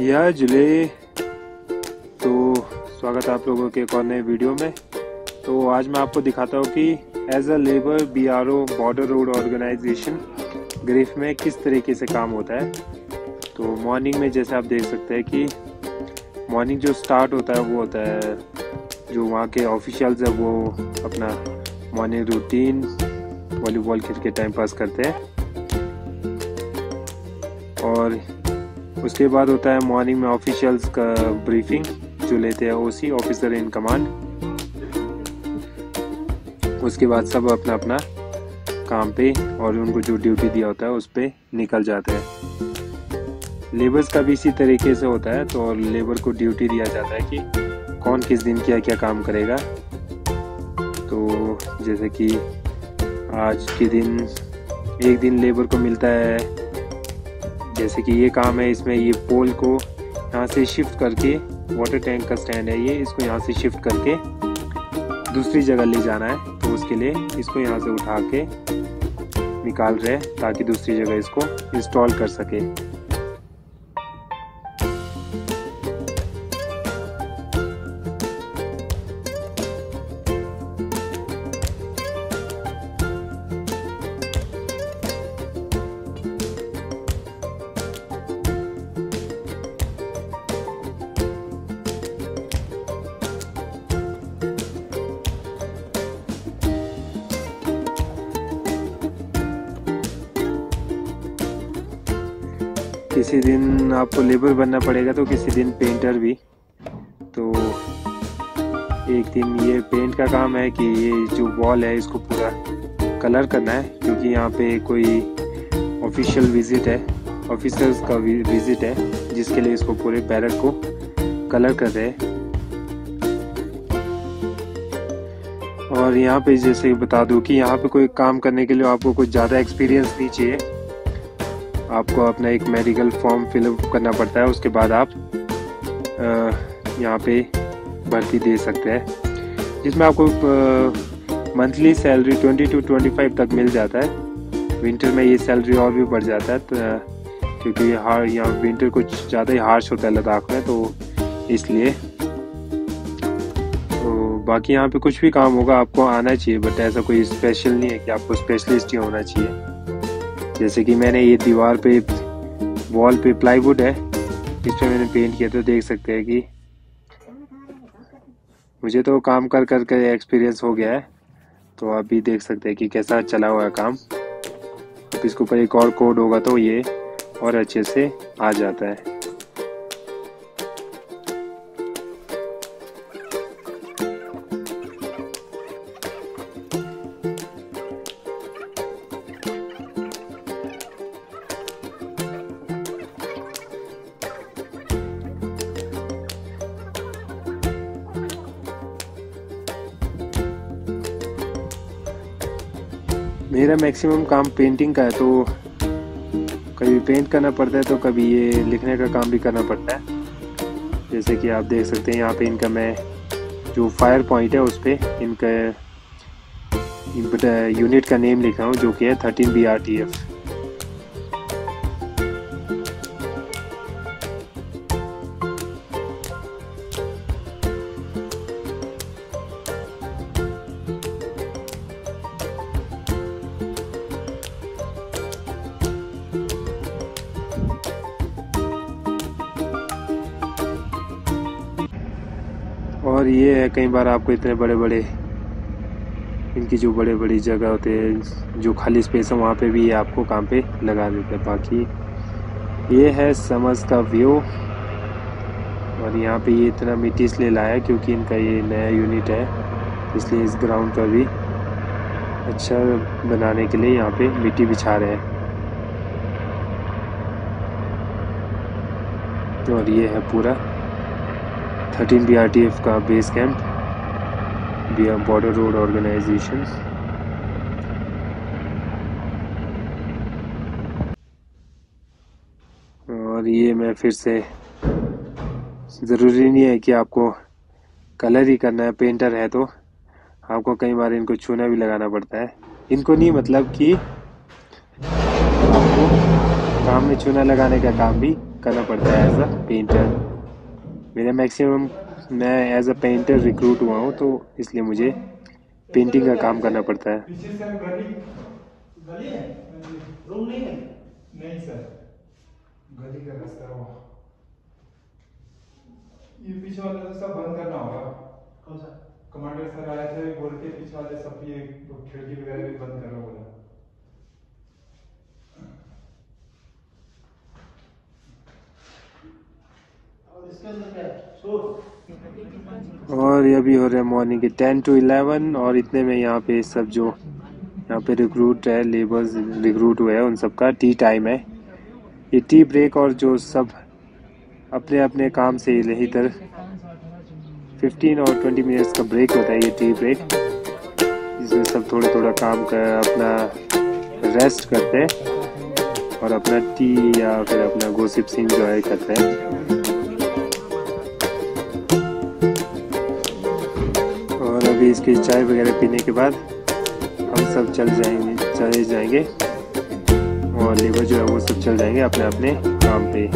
यह जुले तो स्वागत है आप लोगों के एक और नए वीडियो में। तो आज मैं आपको दिखाता हूँ कि as a labour B R O border road organisation GREF में किस तरीके से काम होता है। तो मॉर्निंग में जैसे आप देख सकते हैं कि मॉर्निंग जो स्टार्ट होता है, वो होता है जो वहाँ के ऑफिशियल्स है, वो अपना मॉर्निंग रूटीन वॉलीबॉल खेल के टाइम पास करते हैं। और उसके बाद होता है मॉर्निंग में ऑफिशियल्स का ब्रीफिंग जो लेते हैं ओसी ऑफिसर इन कमांड उसके बाद सब अपना अपना काम पे और उनको जो ड्यूटी दिया होता है उस पर निकल जाते हैं। लेबर्स का भी इसी तरीके से होता है तो लेबर को ड्यूटी दिया जाता है कि कौन किस दिन क्या क्या काम करेगा। तो जैसे कि आज के दिन एक दिन लेबर को मिलता है जैसे कि ये काम है, इसमें ये पोल को यहाँ से शिफ्ट करके वाटर टैंक का स्टैंड है ये, इसको यहाँ से शिफ्ट करके दूसरी जगह ले जाना है तो उसके लिए इसको यहाँ से उठा के निकाल रहे हैं, ताकि दूसरी जगह इसको इंस्टॉल कर सके। किसी दिन आपको लेबर बनना पड़ेगा तो किसी दिन पेंटर भी। तो एक दिन ये पेंट का काम है कि ये जो वॉल है, इसको पूरा कलर करना है, क्योंकि यहाँ पे कोई ऑफिशियल विज़िट है ऑफिसर्स का विज़िट है, जिसके लिए इसको पूरे पैरट को कलर कर रहे और यहाँ पे जैसे बता दूँ कि यहाँ पे कोई काम करने के लिए आपको कुछ ज़्यादा एक्सपीरियंस नहीं चाहिए। आपको अपना एक मेडिकल फॉर्म फिलअप करना पड़ता है उसके बाद आप यहाँ पे भर्ती दे सकते हैं। जिसमें आपको मंथली सैलरी 20 टू 25 तक मिल जाता है। विंटर में ये सैलरी और भी बढ़ जाता है तो, क्योंकि हार यहाँ विंटर कुछ ज़्यादा ही हार्श होता है लद्दाख में तो इसलिए। तो बाकी यहाँ पे कुछ भी काम होगा आपको आना चाहिए बट ऐसा कोई स्पेशल नहीं है कि आपको स्पेशलिस्ट ही होना चाहिए। जैसे कि मैंने ये दीवार पे वॉल पे प्लाईवुड है इस पर मैंने पेंट किया तो देख सकते हैं कि मुझे तो काम कर कर के एक्सपीरियंस हो गया है। तो आप भी देख सकते हैं कि कैसा चला हुआ है काम। अब इसके ऊपर एक और कोड होगा तो ये और अच्छे से आ जाता है। मेरा मैक्सिमम काम पेंटिंग का है तो कभी पेंट करना पड़ता है तो कभी ये लिखने का काम भी करना पड़ता है। जैसे कि आप देख सकते हैं, यहाँ पे इनका मैं जो फायर पॉइंट है, उस पर इनका यूनिट का नेम लिखा हूँ, जो कि है thirteen B R T F और ये है, कई बार आपको इतने बड़े बड़े इनकी जो बड़े बड़ी जगह होते हैं, जो खाली स्पेस है, वहाँ पे भी ये आपको काम पे लगा देते हैं। बाकी ये है समझ का व्यू और यहाँ पे ये इतना मिट्टी इसलिए लाया क्योंकि इनका ये नया यूनिट है, इसलिए इस ग्राउंड का भी अच्छा बनाने के लिए यहाँ पे मिट्टी बिछा रहे हैं। और ये है पूरा thirteen B R T F का base camp border road organisation और ये मैं फिर से ज़रूरी नहीं है कि आपको कलर ही करना है पेंटर है तो आपको कई बार इनको चूना भी लगाना पड़ता है। इनको नहीं मतलब कि आपको काम में चूना लगाने का काम भी करना पड़ता है एज अ पेंटर मेरा मैक्सिमम मैं एज अ पेंटर रिक्रूट हुआ हूँ तो इसलिए मुझे पेंटिंग का काम करना पड़ता है। कमांडर सर आए थे, बोल के पीछे वाले सब ये खिड़की वगैरह भी बंद करो बोला और ये अभी हो रहा है मॉर्निंग के टेन टू इलेवन और इतने में यहाँ पे सब जो यहाँ पे रिक्रूट है लेबर्स रिक्रूट हुए हैं, उन सबका टी टाइम है। ये टी ब्रेक और जो सब अपने अपने काम से इधर 15 और 20 मिनट्स का ब्रेक होता है ये टी ब्रेक जिसमें सब थोड़ा थोड़ा काम कर अपना रेस्ट करते हैं और अपना टी या फिर अपना गोसिप सिंह जो है करते हैं। इसकी चाय वगैरह पीने के बाद हम सब चल जाएँगे, चले जाएँगे। और लेबर जो है वो सब चल जाएँगे अपने अपने काम पे।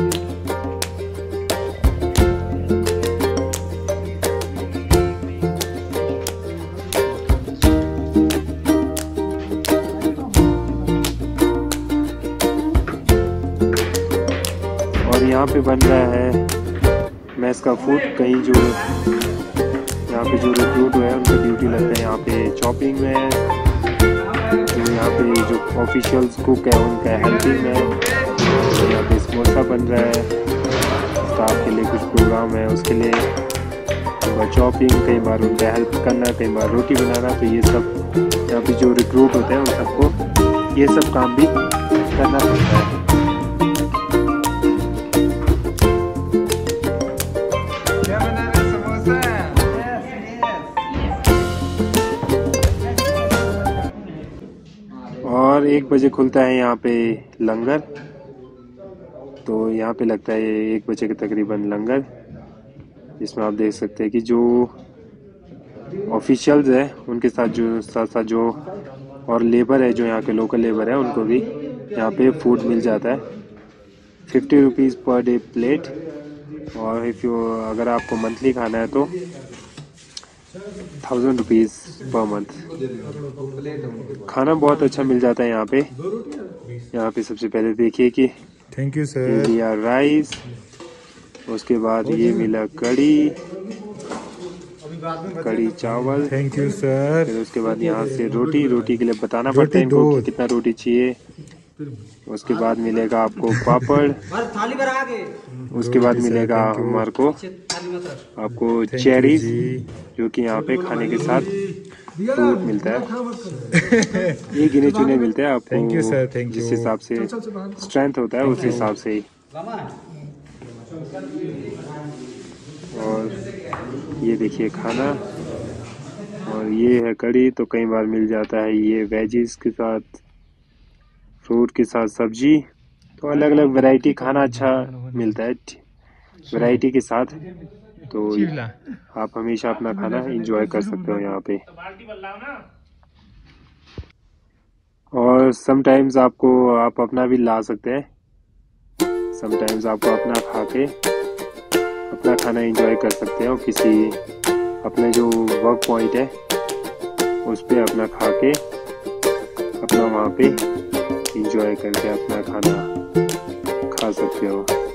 और यहाँ पे बन रहा है मैस का फ़ूड, कहीं जो यहाँ पे जो रिक्रूट हुए हैं, उनका ड्यूटी लगता है यहाँ पे चॉपिंग में। जो यहाँ पे जो ऑफिशियल्स कुक है, उनका हेल्पिंग में तो यहाँ पे समोसा बन रहा है। स्टाफ के लिए कुछ प्रोग्राम है, उसके लिए कई बार चॉपिंग कई बार उनका हेल्प करना, कई बार रोटी बनाना। तो ये सब, यहाँ पे जो रिक्रूट होते हैं, उन सबको, ये सब काम भी करना पड़ता है। एक बजे खुलता है यहाँ पे लंगर। तो यहाँ पे लगता है एक बजे के तकरीबन लंगर, जिसमें आप देख सकते हैं कि जो ऑफिशियल्स है, उनके साथ जो, साथ साथ जो और लेबर है, जो यहाँ के लोकल लेबर है, उनको भी यहाँ पे फ़ूड मिल जाता है। Fifty rupees per day plate और इफ़ यू अगर आपको मंथली खाना है तो थाउज़ेंड रुपीज़ पर मंथ। खाना बहुत अच्छा मिल जाता है यहाँ पे। यहाँ पे सबसे पहले देखिए कि थैंक यू सर लिया राइस उसके बाद ये मिला कड़ी कड़ी चावल। थैंक यू सर फिर उसके बाद यहाँ से रोटी। रोटी के लिए बताना पड़ता है इनको कितना रोटी चाहिए। उसके बाद मिलेगा आपको पापड़। थाली पर आगे उसके बाद मिलेगा हमारे को आपको चेरीज जो। कि यहाँ पे खाने के साथ फ्रूट मिलता है। ये गिने चुने मिलते हैं आपको you, sir, thank जिस हिसाब से स्ट्रेंथ होता है उस हिसाब से ही। और ये देखिए खाना। और ये है कड़ी तो कई बार मिल जाता है ये वेजिस के साथ। फ्रूट के साथ सब्ज़ी तो अलग अलग वैरायटी खाना अच्छा मिलता है। वैरायटी के साथ तो आप हमेशा अपना खाना एंजॉय कर सकते हो यहाँ पे। और समटाइम्स आपको आप अपना भी ला सकते हैं। समटाइम्स आपको अपना खा के अपना खाना एंजॉय कर सकते हैं किसी अपना जो वर्क पॉइंट है उस पर अपना खा के अपना वहाँ पे एंजॉय करके अपना खाना खा सकते हो।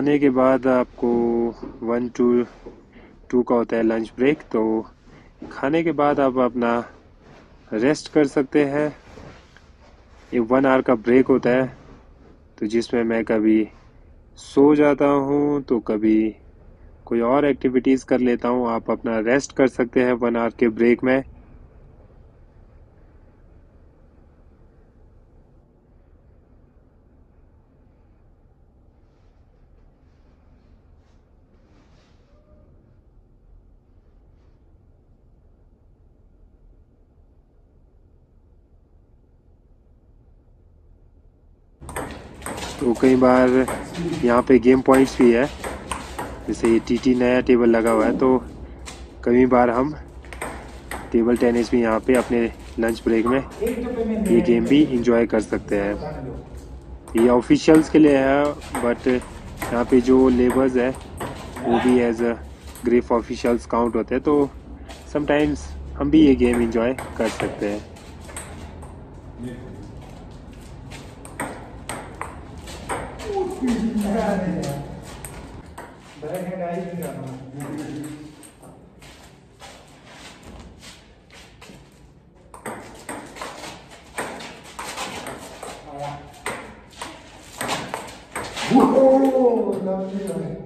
खाने के बाद आपको वन, टू टू का होता है लंच ब्रेक तो खाने के बाद आप अपना रेस्ट कर सकते हैं। ये वन आवर का ब्रेक होता है तो जिसमें मैं कभी सो जाता हूँ तो कभी कोई और एक्टिविटीज़ कर लेता हूँ, आप अपना रेस्ट कर सकते हैं वन आवर के ब्रेक में। तो कई बार यहाँ पे गेम पॉइंट्स भी है। जैसे ये टीटी नया टेबल लगा हुआ है तो कई बार हम टेबल टेनिस भी यहाँ पे अपने लंच ब्रेक में ये गेम भी इंजॉय कर सकते हैं। ये ऑफिशियल्स के लिए है बट यहाँ पे जो लेबर्स है, वो भी as a GREF officials count होते हैं तो समटाइम्स हम भी ये गेम इंजॉय कर सकते हैं। बैग है गाड़ी भी जाना Oh, lovely.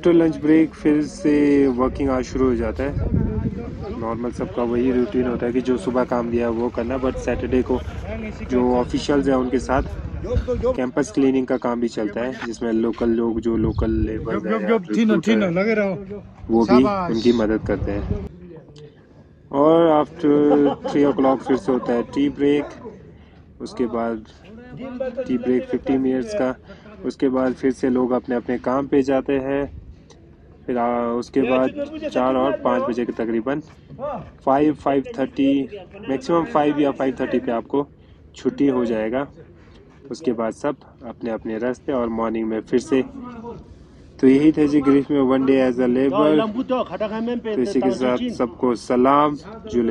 After lunch break फिर से वर्किंग आज शुरू हो जाता है। नॉर्मल सबका वही रूटीन होता है कि जो सुबह काम दिया वो करना बट सैटरडे को जो ऑफिशियल्स हैं उनके साथ कैंपस क्लीनिंग का काम भी चलता है जिसमें लोकल लोग जो लोकल लेबर लगे रहो। वो भी उनकी मदद करते हैं। और आफ्टर थ्री ओ क्लॉक फिर से होता है टी ब्रेक उसके बाद टी ब्रेक फिफ्टी मिनट्स का उसके बाद फिर से लोग अपने अपने काम पे जाते हैं। फिर आ, उसके बाद चार और पाँच बजे के तकरीबन five five thirty maximum five या फाइव थर्टी पे आपको छुट्टी हो जाएगा। उसके बाद सब अपने अपने रास्ते और मॉर्निंग में फिर से। तो यही थे जी ग्रीफ में one day as a labour तो इसी के साथ सबको सलाम जुले